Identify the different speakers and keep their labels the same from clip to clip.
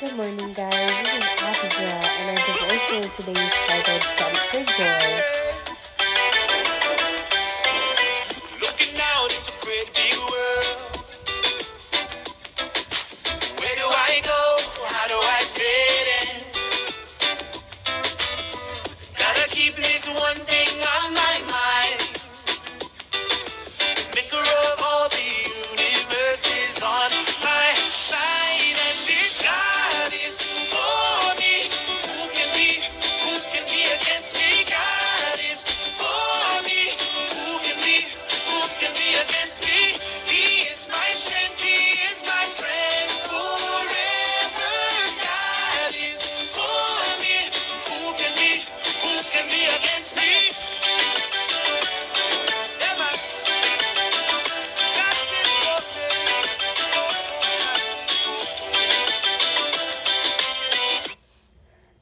Speaker 1: Good morning, guys. This is Abigail, and our devotional today is titled Jump for Joy.
Speaker 2: Looking out,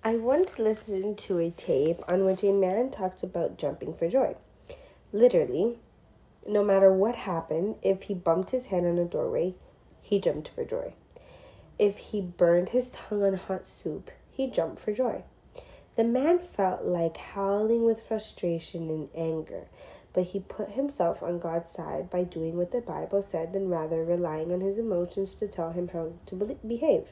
Speaker 2: I
Speaker 1: once listened to a tape on which a man talked about jumping for joy. Literally, no matter what happened, if he bumped his head on a doorway, he jumped for joy. If he burned his tongue on hot soup, he jumped for joy. The man felt like howling with frustration and anger, but he put himself on God's side by doing what the Bible said than rather relying on his emotions to tell him how to be- behave.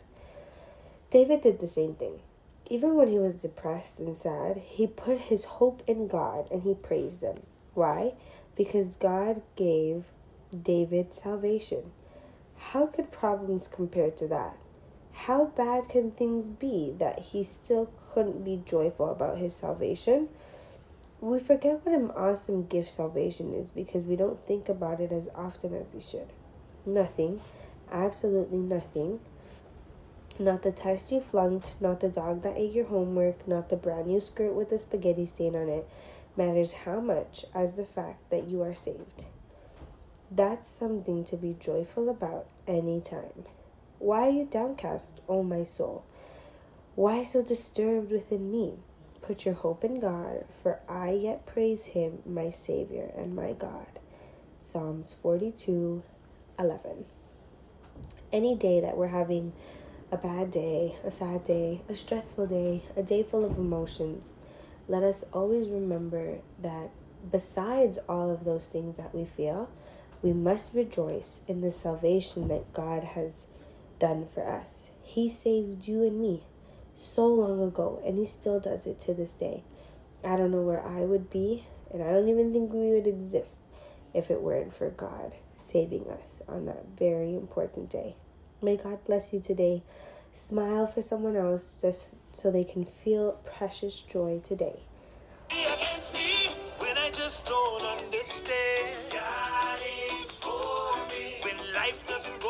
Speaker 1: David did the same thing. Even when he was depressed and sad, he put his hope in God and he praised him. Why? Because God gave David salvation. How could problems compare to that? How bad can things be that he still couldn't be joyful about his salvation? We forget what an awesome gift salvation is because we don't think about it as often as we should. Nothing, absolutely nothing, not the test you flunked, not the dog that ate your homework, not the brand new skirt with a spaghetti stain on it, matters how much as the fact that you are saved. That's something to be joyful about any time. Why are you downcast, O my soul? Why so disturbed within me? Put your hope in God, for I yet praise him, my Savior and my God. Psalms 42 11. Any day that we're having a bad day, a sad day, a stressful day, a day full of emotions, let us always remember that besides all of those things that we feel, we must rejoice in the salvation that God has done for us. He saved you and me so long ago, and He still does it to this day. I don't know where I would be, and I don't even think we would exist if it weren't for God saving us on that very important day. May God bless you today. Smile for someone else just so they can feel precious joy today.
Speaker 2: life doesn't go